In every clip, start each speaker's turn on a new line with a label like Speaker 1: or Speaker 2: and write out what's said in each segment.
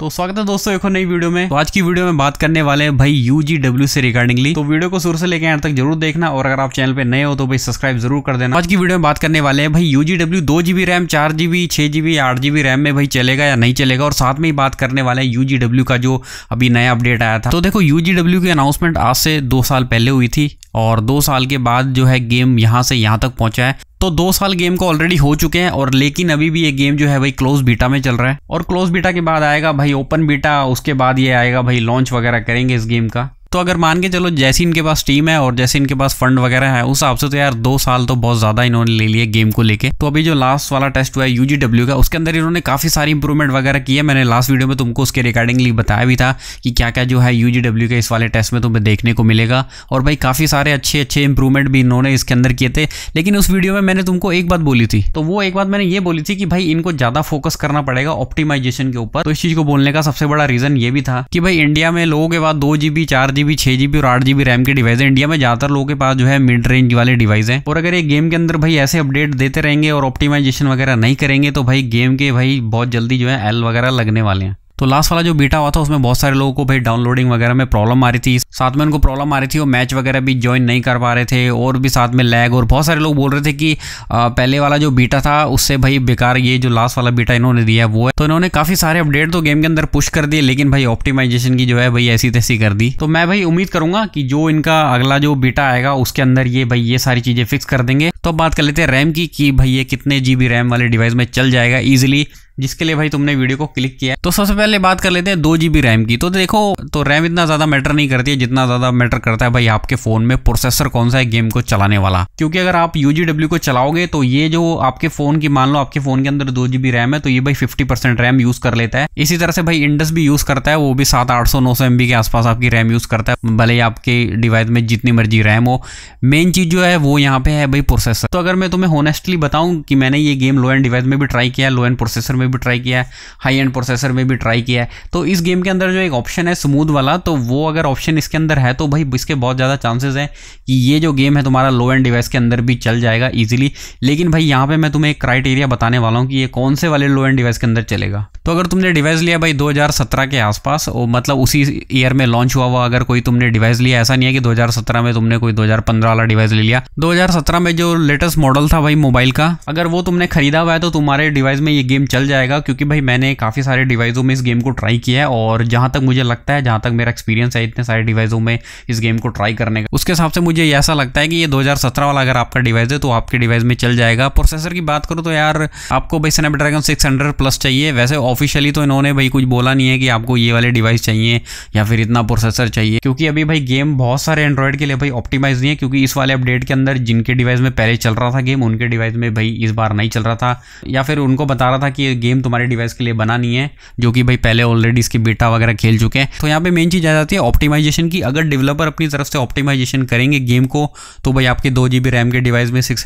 Speaker 1: तो स्वागत है दोस्तों एक और नई वीडियो में। तो आज की वीडियो में बात करने वाले हैं भाई डब्ल्यू से रिगार्डिंगली तो वीडियो को शुरू से लेकर यहाँ तक ज़रूर देखना और अगर आप चैनल पे नए हो तो भाई सब्सक्राइब ज़रूर कर देना। आज की वीडियो में बात करने वाले हैं भाई यू जी डब्ल्यू दो जीबी रैम चार जीबी छह जीबी आठ जीबी रैम में भाई चलेगा या नहीं चलेगा और साथ में ही बात करने वाले हैं यू जी डब्ल्यू का जो अभी नया अपडेट आया था। तो देखो यू जी डब्ल्यू की अनाउंसमेंट आज से दो साल पहले हुई थी और दो साल के बाद जो है गेम यहाँ से यहाँ तक पहुँचा है। तो दो साल गेम को ऑलरेडी हो चुके हैं और लेकिन अभी भी ये गेम जो है भाई क्लोज बीटा में चल रहा है। और क्लोज बीटा के बाद आएगा भाई ओपन बीटा उसके बाद ये आएगा भाई लॉन्च वगैरह करेंगे इस गेम का। तो अगर मान के चलो जैसे इनके पास टीम है और जैसे इनके पास फंड वगैरह है, उस हिसाब से तो यार दो साल तो बहुत ज़्यादा इन्होंने ले लिए गेम को लेके। तो अभी जो लास्ट वाला टेस्ट हुआ है यूजीडब्ल्यू का, उसके अंदर इन्होंने काफ़ी सारी इंप्रूवमेंट वगैरह की है। मैंने लास्ट वीडियो में तुमको उसके रिकॉर्डिंगली बताया भी था कि क्या क्या जो है यूजीडब्ल्यू के इस वाले टेस्ट में तुम्हें देखने को मिलेगा। और भाई काफ़ी सारे अच्छे अच्छे इंप्रूवमेंट भी इन्होंने इसके अंदर किए थे। लेकिन उस वीडियो में मैंने तुमको एक बात बोली थी। तो वो एक बात मैंने ये बोली थी कि भाई इनको ज़्यादा फोकस करना पड़ेगा ऑप्टिमाइजेशन के ऊपर। तो इस चीज़ को बोलने का सबसे बड़ा रीजन ये भी था कि भाई इंडिया में लोगों के बाद दो जीबी चार जीबी, छह जीबी और आठ जीबी रैम के डिवाइस है। इंडिया में ज़्यादातर लोगों के पास जो है मिड रेंज वाले डिवाइस है। और अगर ये गेम के अंदर भाई ऐसे अपडेट देते रहेंगे और ऑप्टिमाइजेशन वगैरह नहीं करेंगे तो भाई गेम के भाई बहुत जल्दी जो है एल वगैरह लगने वाले हैं। तो लास्ट वाला जो बीटा हुआ था, उसमें बहुत सारे लोगों को भाई डाउनलोडिंग वगैरह में प्रॉब्लम आ रही थी। साथ में उनको प्रॉब्लम आ रही थी, वो मैच वगैरह भी ज्वाइन नहीं कर पा रहे थे, और भी साथ में लैग और बहुत सारे लोग बोल रहे थे कि पहले वाला जो बीटा था, उससे भाई बेकार ये जो लास्ट वाला बीटा इन्होंने दिया है, वो है। तो इन्होंने काफ़ी सारे अपडेट तो गेम के अंदर पुश कर दिए, लेकिन भाई ऑप्टिमाइजेशन की जो है भाई ऐसी तैसी कर दी। तो मैं भाई उम्मीद करूँगा कि जो इनका अगला जो बीटा आएगा, उसके अंदर ये भाई ये सारी चीज़ें फिक्स कर देंगे। तो बात कर लेते हैं रैम की, कि भाई ये कितने जीबी रैम वाले डिवाइस में चल जाएगा इजिली जिसके लिए भाई तुमने वीडियो को क्लिक किया तो सबसे पहले बात कर लेते हैं दो जीबी रैम की। तो देखो तो रैम इतना ज़्यादा मैटर नहीं करती है, जितना ज़्यादा मैटर करता है भाई आपके फ़ोन में। प्रोसेसर कौन सा है गेम को चलाने वाला? क्योंकि अगर आप यूजीडब्ल्यू को चलाओगे तो ये जो आपके फ़ोन की, मान लो आपके फ़ोन के अंदर दो जीबी रैम है तो ये भाई फिफ्टी परसेंट रैम यूज़ कर लेता है। इसी तरह से भाई इंडस भी यूज़ करता है, वो भी सात आठ सौ नौ सौ एमबी के आसपास आपकी रैम यूज़ करता है। भले ही आपके डिवाइस में जितनी मर्ज़ी रैम हो। मेन चीज़ जो है, वो यहाँ पे है भाई प्रोसेसर तो अगर मैं तुम्हें होनेस्टली बताऊँ कि मैंने ये गेम लो एंड डिवाइस में भी ट्राई किया लो एंड प्रोसेसर में भी ट्राई किया है हाई एंड प्रोसेसर में भी ट्राई किया है। तो इस गेम के अंदर जो एक ऑप्शन है स्मूथ वाला तो वो अगर ऑप्शन इसके अंदर है तो भाई इसके बहुत ज़्यादा चांसेस हैं कि ये जो गेम है तुम्हारा लो एंड डिवाइस के अंदर भी चल जाएगा ईजिली लेकिन भाई यहाँ पर मैं तुम्हें एक क्राइटेरिया बताने वाला हूँ कि ये कौन से वाले लो एंड डिवाइस के अंदर चलेगा। तो अगर तुमने डिवाइस लिया भाई 2017 के आसपास मतलब उसी ईयर में लॉन्च हुआ हुआ अगर कोई तुमने डिवाइस लिया, ऐसा नहीं है कि 2017 में तुमने कोई 2015 वाला डिवाइस ले लिया। 2017 में जो लेटेस्ट मॉडल था भाई मोबाइल का, अगर वो तुमने खरीदा हुआ है तो तुम्हारे डिवाइस में ये गेम चल जाएगा, क्योंकि भाई मैंने काफ़ी सारे डिवाइसों में इस गेम को ट्राई किया है और जहाँ तक मुझे लगता है, जहाँ तक मेरा एक्सपीरियंस है इतने सारे डिवाइसों में इस गेम को ट्राई करने का। उसके हिसाब से मुझे ऐसा लगता है कि ये दो वाला अगर आपका डिवाइस है तो आपके डिवाइस में चल जाएगा। प्रोसेसर की बात करो तो यार, आपको भाई स्नैपड्रैगन सिक्स प्लस चाहिए। वैसे ऑफिशियली तो इन्होंने भाई कुछ बोला नहीं है कि आपको ये वाले डिवाइस चाहिए या फिर इतना प्रोसेसर चाहिए, क्योंकि अभी भाई गेम बहुत सारे एंड्रॉइड के लिए भाई ऑप्टिमाइज नहीं है, क्योंकि इस वाले अपडेट के अंदर जिनके डिवाइस में पहले चल रहा था गेम उनके डिवाइस में भाई इस बार नहीं चल रहा था। या फिर उनको बता रहा था कि गेम तुम्हारे डिवाइस के लिए बनानी है, जो कि भाई पहले ऑलरेडी इसके बेटा वगैरह खेल चुके हैं। तो यहाँ पे मेन चीज़ आ जाती है ऑप्टिमाइजेशन की। अगर डेवलपर अपनी तरफ़ से ऑप्टिमाइजेशन करेंगे गेम को तो भाई आपके दो जी रैम के डिवाइस में सिक्स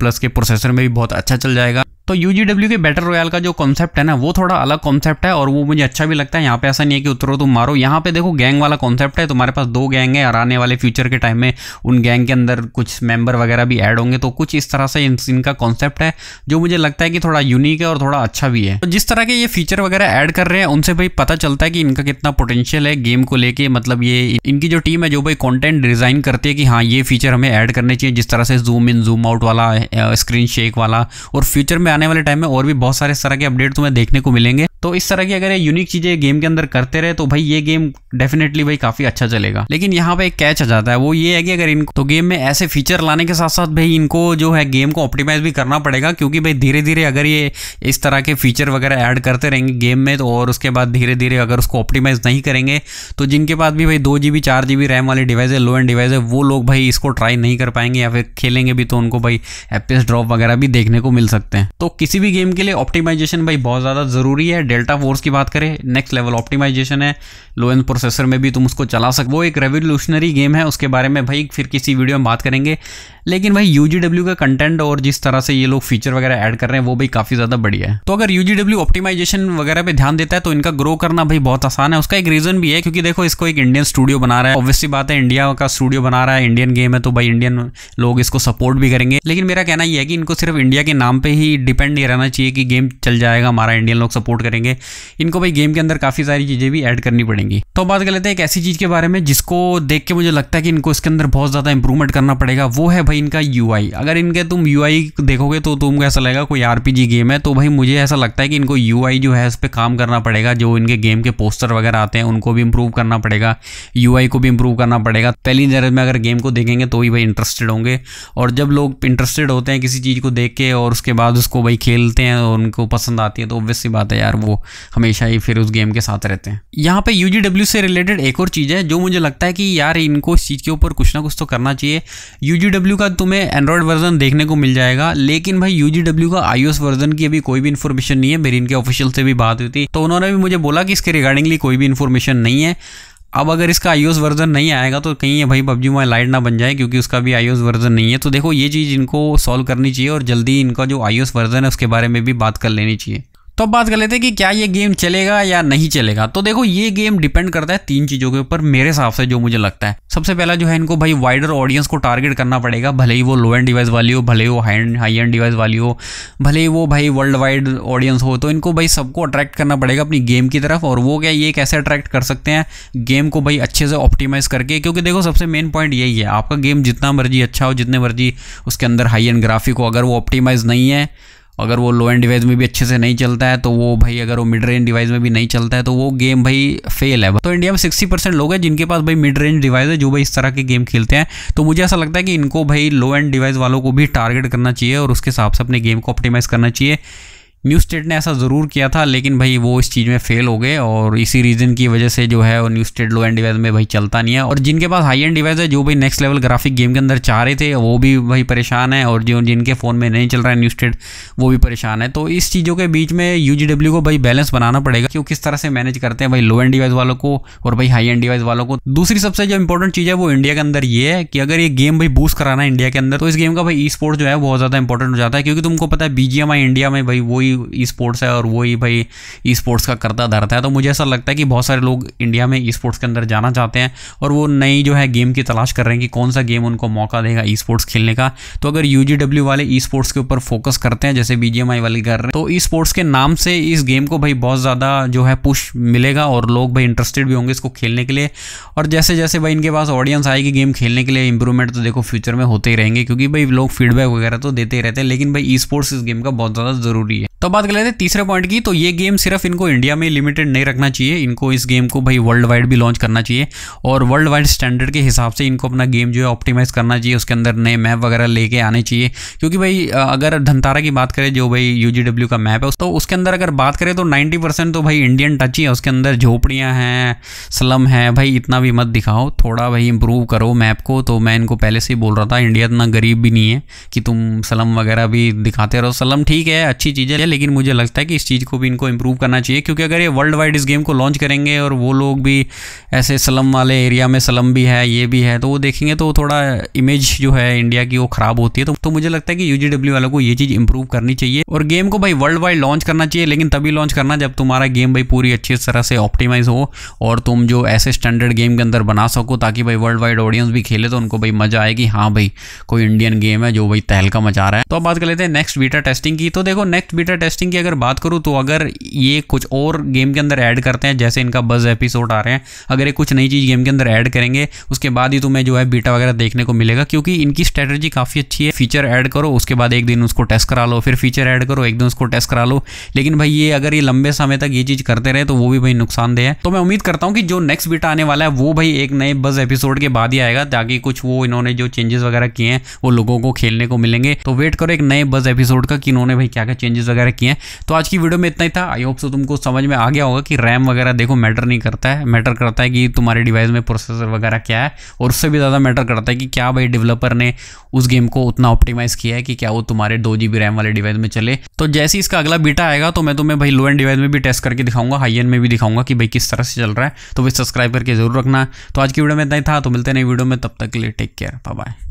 Speaker 1: प्लस के प्रोसेसर में भी बहुत अच्छा चल जाएगा। तो UGW के बैटर रॉयल का जो कॉन्सेप्ट है ना, वो थोड़ा अलग कॉन्सेप्ट है और वो मुझे अच्छा भी लगता है। यहाँ पे ऐसा नहीं है कि उतरो तुम मारो। यहाँ पे देखो गैंग वाला कॉन्सेप्ट है। तुम्हारे पास दो गैंग है और आने वाले फ्यूचर के टाइम में उन गैंग के अंदर कुछ मेंबर वगैरह भी ऐड होंगे। तो कुछ इस तरह से इनका कॉन्सेप्ट है, जो मुझे लगता है कि थोड़ा यूनिक है और थोड़ा अच्छा भी है। तो जिस तरह के ये फीचर वगैरह ऐड कर रहे हैं, उनसे भाई पता चलता है कि इनका कितना पोटेंशियल है गेम को लेके। मतलब ये, इनकी जो टीम है, जो भाई कॉन्टेंट डिज़ाइन करती है कि हाँ ये फीचर हमें ऐड करने चाहिए, जिस तरह से जूम इन जूम आउट वाला स्क्रीन शेक वाला और फ्यूचर में आने वाले टाइम में और भी बहुत सारे इस तरह के अपडेट तुम्हें देखने को मिलेंगे। तो इस तरह की अगर ये यूनिक चीज़ें गेम के अंदर करते रहे तो भाई ये गेम डेफिनेटली भाई काफ़ी अच्छा चलेगा। लेकिन यहाँ पे एक कैच आ जाता है, वो ये है कि अगर इनको तो गेम में ऐसे फीचर लाने के साथ साथ भाई इनको जो है गेम को ऑप्टिमाइज भी करना पड़ेगा, क्योंकि भाई धीरे धीरे अगर ये इस तरह के फीचर वगैरह ऐड करते रहेंगे गेम में तो और उसके बाद धीरे धीरे अगर उसको ऑप्टिमाइज नहीं करेंगे तो जिनके पास भी भाई दो जी बी चार जी बी रैम वाले डिवाइस है लो एंड डिवाइस है, वो लोग भाई इसको ट्राई नहीं कर पाएँगे, या फिर खेलेंगे भी तो उनको भाई एपीएस ड्रॉप वगैरह भी देखने को मिल सकते हैं। तो किसी भी गेम के लिए ऑप्टिमाइजेशन भाई बहुत ज़्यादा ज़रूरी है डेल्टा फोर्स की बात करें नेक्स्ट लेवल ऑप्टिमाइजेशन है लो एंड प्रोसेसर में भी तुम उसको चला सको, वो एक रेवोल्यूशनरी गेम है, उसके बारे में भाई फिर किसी वीडियो में बात करेंगे। लेकिन भाई यूजीडब्ल्यू का कंटेंट और जिस तरह से ये लोग फीचर वगैरह ऐड कर रहे हैं, वो भाई काफ़ी ज़्यादा बढ़िया है। तो अगर यूजीडब्ल्यू ऑप्टिमाइजेशन वगैरह पे ध्यान देता है तो इनका ग्रो करना भाई बहुत आसान है। उसका एक रीजन भी है, क्योंकि देखो, इसको एक इंडियन स्टूडियो बना रहा है। ऑब्वियसली बात है इंडिया का स्टूडियो बना रहा है इंडियन गेम है तो भाई इंडियन लोग इसको सपोर्ट भी करेंगे। लेकिन मेरा कहना यह है कि इनको सिर्फ़ इंडिया के नाम पर ही डिपेंड नहीं रहना चाहिए कि गेम चल जाएगा, हमारा इंडियन लोग सपोर्ट करेंगे। इनको भाई गेम के अंदर काफ़ी सारी चीज़ें भी ऐड करनी पड़ेंगी। तो बात कर लेते हैं एक ऐसी चीज़ के बारे में, जिसको देख के मुझे लगता है कि इनको इसके अंदर बहुत ज़्यादा इंप्रूवमेंट करना पड़ेगा, वो है भाई इनका यूआई अगर इनके तुम यूआई देखोगे तो तुमको ऐसा लगेगा कोई आरपीजी गेम है। तो भाई मुझे ऐसा लगता है कि इनको यूआई जो है उस पर काम करना पड़ेगा। जो इनके गेम के पोस्टर वगैरह आते हैं, उनको भी इंप्रूव करना पड़ेगा। यूआई को भी इंप्रूव करना पड़ेगा। पहली नज़र में अगर गेम को देखेंगे तो ही भाई इंटरेस्टेड होंगे। और जब लोग इंटरेस्टेड होते हैं किसी चीज़ को देख के और उसके बाद उसको भाई खेलते हैं और उनको पसंद आती है तो ऑब्वियस सी बात है यार, वो हमेशा ही फिर उस गेम के साथ रहते हैं। यहाँ पे यू से रिलेटेड एक और चीज़ है, जो मुझे लगता है कि यार इनको इस चीज़ के ऊपर कुछ ना कुछ तो करना चाहिए। यू तुम्हें एंड्रॉयड वर्जन देखने को मिल जाएगा, लेकिन भाई UGW का आई वर्जन की अभी कोई भी इन्फॉर्मेशन नहीं है, मेरी इनके ऑफिशियल से भी बात हुई थी। तो उन्होंने भी मुझे बोला कि इसके रिगार्डिंगली कोई भी इन्फॉर्मेशन नहीं है। अब अगर इसका आईओएस वर्जन नहीं आएगा तो कहीं है भाई पबजी मोबाइल लाइट ना बन जाए, क्योंकि उसका भी आईओएस वर्जन नहीं है। तो देखो, ये चीज़ इनको सॉल्व करनी चाहिए और जल्दी इनका जो आईओएस वर्जन है, उसके बारे में भी बात कर लेनी चाहिए। तो अब बात कर लेते हैं कि क्या ये गेम चलेगा या नहीं चलेगा। तो देखो, ये गेम डिपेंड करता है तीन चीज़ों के ऊपर, मेरे हिसाब से जो मुझे लगता है। सबसे पहला जो है इनको भाई वाइडर ऑडियंस को टारगेट करना पड़ेगा, भले ही वो लो एंड डिवाइस वाली हो, भले वो high end high end device वाली हो, भले ही वो भाई वर्ल्ड वाइड ऑडियंस हो तो इनको भाई सबको अट्रैक्ट करना पड़ेगा अपनी गेम की तरफ़। और वो क्या, ये कैसे अट्रैक्ट कर सकते हैं गेम को भाई अच्छे से ऑप्टिमाइज करके? क्योंकि देखो, सबसे मेन पॉइंट यही है, आपका गेम जितना मर्ज़ी अच्छा हो, जितने मर्ज़ी उसके अंदर हाई एंड ग्राफिक हो, अगर वो ऑप्टिमाइज नहीं है अगर वो लो एंड डिवाइस में भी अच्छे से नहीं चलता है तो वो भाई अगर वो मिड रेंज डिवाइस में भी नहीं चलता है तो वो गेम भाई फेल है। तो इंडिया में सिक्सटी परसेंट लोग हैं जिनके पास भाई मिड रेंज डिवाइस है, जो भाई इस तरह के गेम खेलते हैं। तो मुझे ऐसा लगता है कि इनको भाई लो एंड डिवाइस वालों को भी टारगेट करना चाहिए और उसके हिसाब से अपने गेम को ऑप्टिमाइज करना चाहिए। न्यू स्टेट ने ऐसा ज़रूर किया था, लेकिन भाई वो इस चीज़ में फेल हो गए और इसी रीज़न की वजह से जो है वो New State low end device में भाई चलता नहीं है। और जिनके पास हाई एंड डिवाइस है, जो भाई नेक्स्ट लेवल ग्राफिक गेम के अंदर चाह रहे थे, वो भी भाई परेशान है और जो जिनके फ़ोन में नहीं चल रहा है न्यू स्टेट वो भी परेशान है। तो इस चीज़ों के बीच में यूजीडब्ल्यू को भाई बैलेंस बनाना पड़ेगा, कि वो किस तरह से मैनेज करते हैं भाई लो एंड डिवाइस वालों को और भाई हाई एंड डिवाइस वालों को। दूसरी सबसे जो इंपॉर्टेंट चीज़ है, वो इंडिया के अंदर ये है कि अगर ये गेम भाई बूस्ट कराना है इंडिया के अंदर तो इस गेम का भाई ई स्पोर्ट जो है बहुत ज़्यादा इंपॉर्टेंट हो जाता है, क्योंकि तुमको पता है बीजीएमआई इंडिया में भाई वही ई स्पोर्ट्स है और वही भाई ई स्पोर्ट्स का करता धरता है। तो मुझे ऐसा लगता है कि बहुत सारे लोग इंडिया में ई स्पोर्ट्स के अंदर जाना चाहते हैं और वो नई जो है गेम की तलाश कर रहे हैं कि कौन सा गेम उनको मौका देगा ई स्पोर्ट्स खेलने का। तो अगर यूजीडब्ल्यू वाले ई स्पोर्ट्स के ऊपर फोकस करते हैं, जैसे बी वाले कर रहे हैं तो ई स्पोर्ट्स के नाम से इस गेम को भाई बहुत ज़्यादा जो है पुश मिलेगा और लोग भाई इंटरेस्टेड भी होंगे इसको खेलने के लिए। और जैसे जैसे भाई इनके पास ऑडियंस आएगी गेम खेलने के लिए इंप्रूवमेंट तो देखो फ्यूचर में होते ही रहेंगे, क्योंकि भाई लोग फीडबैक वगैरह तो देते ही रहते हैं, लेकिन भाई ई स्पोर्ट्स इस गेम का बहुत ज़्यादा ज़रूरी है। तो बात कर लेते हैं तीसरे पॉइंट की तो ये गेम सिर्फ़ इनको इंडिया में लिमिटेड नहीं रखना चाहिए। इनको इस गेम को भाई वर्ल्ड वाइड भी लॉन्च करना चाहिए और वर्ल्ड वाइड स्टैंडर्ड के हिसाब से इनको अपना गेम जो है ऑप्टिमाइज करना चाहिए। उसके अंदर नए मैप वगैरह लेके आने चाहिए। क्योंकि भाई अगर धनतारा की बात करें, जो भाई UGW का मैप है तो उसके अंदर अगर बात करें तो नाइन्टी तो भाई इंडियन टच ही है। उसके अंदर झोपड़ियाँ हैं स्लम है, भाई इतना भी मत दिखाओ। थोड़ा भाई इंप्रूव करो मैप को। तो मैं इनको पहले से ही बोल रहा था इंडिया इतना गरीब भी नहीं है कि तुम स्लम वगैरह भी दिखाते रहो। स्लम ठीक है, अच्छी चीज़ है लेकिन मुझे लगता है कि इस चीज़ को भी इनको इंप्रूव करना चाहिए क्योंकि अगर ये वर्ल्ड वाइड इस गेम को लॉन्च करेंगे और वो लोग भी ऐसे सलम वाले एरिया में सलम भी है ये भी है तो वो देखेंगे तो थोड़ा इमेज जो है इंडिया की वो खराब होती है। तो, तो मुझे लगता है कि यूजीडब्ल्यू वालों को ये चीज़ इंप्रूव करनी चाहिए और गेम को भाई वर्ल्ड वाइड लॉन्च करना चाहिए लेकिन तभी लॉन्च करना जब तुम्हारा गेम भाई पूरी अच्छी तरह से ऑप्टिमाइज हो और तुम जो ऐसे स्टैंडर्ड गेम के अंदर बना सको ताकि भाई वर्ल्ड वाइड ऑडियंस भी खेले तो उनको भाई मज़ा आए कि हाँ भाई कोई इंडियन गेम है जो भाई तहलका मचा रहा है। तो अब बात कर लेते हैं नेक्स्ट बीटा टेस्टिंग की। तो देखो नेक्स्ट बीटा टेस्टिंग की अगर बात करूँ तो अगर ये कुछ और गेम के अंदर ऐड करते हैं, जैसे इनका बज एपिसोड आ रहे हैं, अगर ये कुछ नई चीज़ गेम के अंदर ऐड करेंगे, उसके बाद ही तुम्हें जो है बीटा वगैरह देखने को मिलेगा, क्योंकि इनकी स्ट्रेटजी काफ़ी अच्छी है। फीचर ऐड करो, उसके बाद एक दिन उसको टेस्ट करा लो, फिर फीचर ऐड करो, एक दिन उसको टेस्ट करा लो। लेकिन भाई, ये अगर ये लंबे समय तक ये चीज़ करते रहे तो वो भी भाई नुकसानदेह है। तो मैं उम्मीद करता हूँ कि जो नेक्स्ट बीटा आने वाला है, वो भाई एक नए बज एपिसोड के बाद ही आएगा, ताकि कुछ वो इन्होंने जो चेंजेस वगैरह किए हैं, वो लोगों को खेलने को मिलेंगे। तो वेट करो एक नए बज एपिसोड का, कि इन्होंने भाई क्या क्या चेंजेस वगैरह किए हैं। तो आज की वीडियो में इतना ही था। आई होप सो तुमको समझ में आ गया होगा कि रैम वगैरह देखो मैटर नहीं करता है। मैटर करता है कि तुम्हारे डिवाइस में प्रोसेसर वगैरह क्या है और उससे भी ज़्यादा मैटर करता है कि क्या भाई डेवलपर ने उस गेम को उतना ऑप्टिमाइज़ किया है कि क्या वो तुम्हारे दो जी रैम वाले डिवाइस में चले। तो जैसे इसका अगला बीटा आएगा तो मैं तुम्हें भाई लो एंड डिवाइस में भी टेस्ट करके दिखाऊँगा हाई एंड में भी दिखाऊँगा कि भाई किस तरह से चल रहा है। तो भाई सब्सक्राइब करके ज़रूर रखना। तो आज की वीडियो में इतना ही था। तो मिलते नहीं वीडियो में। तब तक के लिए टेक केयर बाय